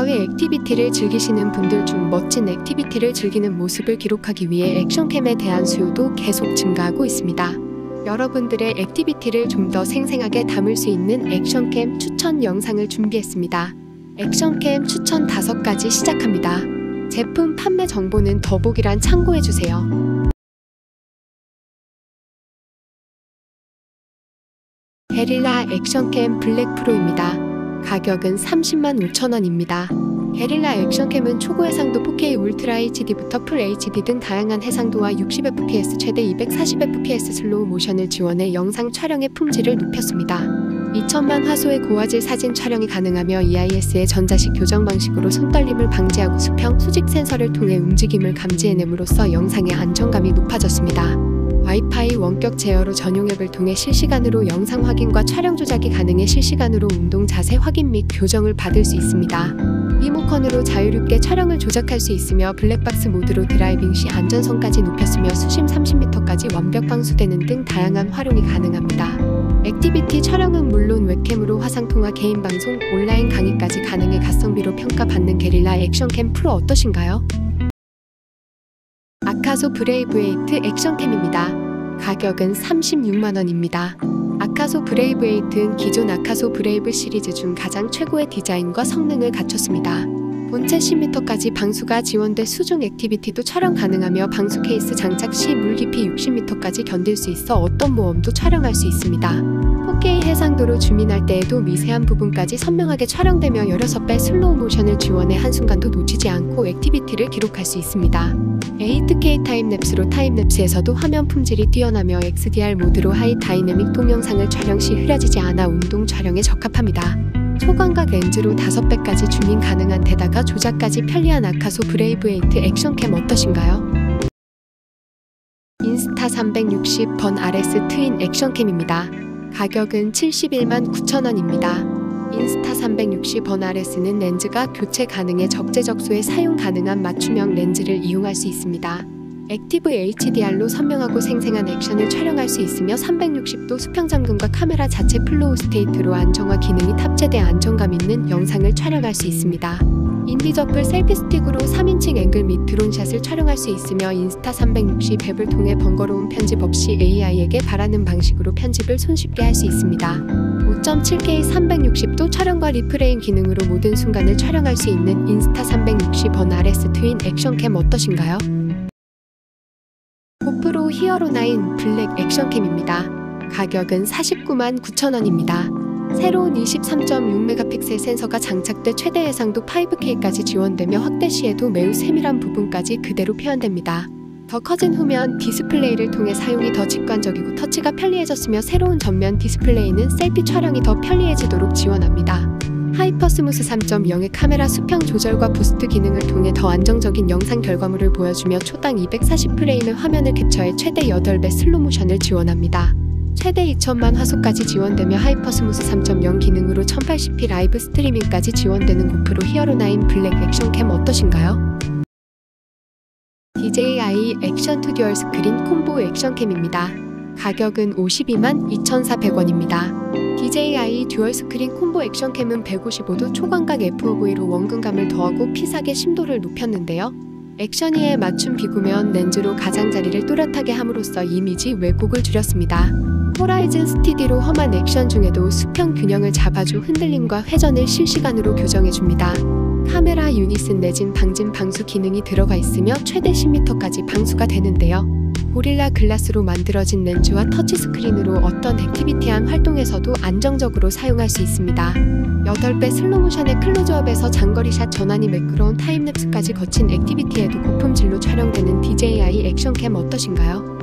야외 activity를 즐기시는 분들 중 멋진 activity를 즐기는 모습을 기록하기 위해 action cam에 대한 수요도 계속 증가하고 있습니다. 여러분들의 activity를 좀 더 생생하게 담을 수 있는 action cam 추천 영상을 준비했습니다. action cam 추천 5가지 시작합니다. 제품 판매 정보는 더보기란 참고해주세요. 게릴라 action cam Black Pro입니다. 가격은 30만 5천 원입니다. 게릴라 action cam은 초고 해상도 4K Ultra HD부터 Full HD 등 다양한 해상도와 60fps 최대 240fps 슬로우 모션을 지원해 영상 촬영의 품질을 높였습니다. 2천만 화소의 고화질 사진 촬영이 가능하며 EIS의 전자식 교정 방식으로 손떨림을 방지하고 수평, 수직 센서를 통해 움직임을 감지해냄으로써 영상의 안정감이 높아졌습니다. 와이파이 원격 제어로 전용 앱을 통해 실시간으로 영상 확인과 촬영 조작이 가능해 실시간으로 운동 자세 확인 및 교정을 받을 수 있습니다. 리모컨으로 자유롭게 촬영을 조작할 수 있으며 블랙박스 모드로 드라이빙 시 안전성까지 높였으며 수심 30m까지 완벽 방수되는 등 다양한 활용이 가능합니다. 액티비티 촬영은 물론 웹캠으로 화상통화 개인 방송, 온라인 강의까지 가능해 가성비로 평가받는 게릴라 액션캠 프로 어떠신가요? 아카소 브레이브에이트 액션캠입니다. 가격은 36만원입니다. 아카소 브레이브 에이트는 기존 아카소 브레이브 시리즈 중 가장 최고의 디자인과 성능을 갖췄습니다. 본체 10m까지 방수가 지원돼 수중 액티비티도 촬영 가능하며 방수 케이스 장착 시 물 깊이 60m까지 견딜 수 있어 어떤 모험도 촬영할 수 있습니다. 4K 해상도로 줌인할 때에도 미세한 부분까지 선명하게 촬영되며 16배 슬로우 모션을 지원해 한순간도 놓치지 않고 액티비티를 기록할 수 있습니다. 8K 타임랩스로 타임랩스에서도 화면 품질이 뛰어나며 XDR 모드로 high dynamic 동영상을 촬영 시 흐려지지 않아 운동 촬영에 적합합니다. 초광각 렌즈로 5배까지 줌인 가능한 데다가 조작까지 편리한 아카소 브레이브8 액션캠 어떠신가요? 인스타 360번 RS 트윈 액션캠입니다. 가격은 71만 9천원입니다. 인스타 360번 RS는 렌즈가 교체 가능해 적재적소에 사용 가능한 맞춤형 렌즈를 이용할 수 있습니다. active HDR로 선명하고 생생한 액션을 촬영할 수 있으며 360도 수평 잠금과 카메라 자체 flow state로 안정화 기능이 탑재돼 안정감 있는 영상을 촬영할 수 있습니다. invisible selfie stick으로 3인칭 앵글 및 드론샷을 촬영할 수 있으며 인스타 360 앱을 통해 번거로운 편집 없이 AI에게 바라는 방식으로 편집을 손쉽게 할 수 있습니다. 5.7K 360도 촬영과 reframe 기능으로 모든 순간을 촬영할 수 있는 인스타 360 번 RS 트윈 액션캠 어떠신가요? 고프로 히어로9 블랙 액션캠입니다. 가격은 49만 9천원입니다. 새로운 23.6메가픽셀 센서가 장착돼 최대 해상도 5K까지 지원되며 확대 시에도 매우 세밀한 부분까지 그대로 표현됩니다. 더 커진 후면 디스플레이를 통해 사용이 더 직관적이고 터치가 편리해졌으며 새로운 전면 디스플레이는 셀피 촬영이 더 편리해지도록 지원합니다. 하이퍼스무스 3.0의 카메라 수평 조절과 부스트 기능을 통해 더 안정적인 영상 결과물을 보여주며 초당 240프레임의 화면을 캡처해 최대 8배 슬로모션을 지원합니다. 최대 2천만 화소까지 지원되며 하이퍼스무스 3.0 기능으로 1080p 라이브 스트리밍까지 지원되는 고프로 히어로9 블랙 액션캠 어떠신가요? DJI 액션 2 듀얼 스크린 콤보 액션캠입니다. 가격은 52만 2,400원입니다. DJI 듀얼 스크린 콤보 액션 캠은 155도 초광각 FOV로 원근감을 더하고 피사계 심도를 높였는데요. 액션2에 맞춤 비구면 렌즈로 가장자리를 또렷하게 함으로써 이미지 왜곡을 줄였습니다. horizon steady로 험한 액션 중에도 수평 균형을 잡아주 흔들림과 회전을 실시간으로 교정해줍니다. 카메라 유닛은 내진 방진 방수 기능이 들어가 있으며 최대 10m까지 방수가 되는데요. 고릴라 글라스로 만들어진 렌즈와 터치스크린으로 어떤 액티비티한 활동에서도 안정적으로 사용할 수 있습니다. 8배 슬로모션의 클로즈업에서 장거리샷 전환이 매끄러운 타임랩스까지 거친 액티비티에도 고품질로 촬영되는 DJI 액션캠 어떠신가요?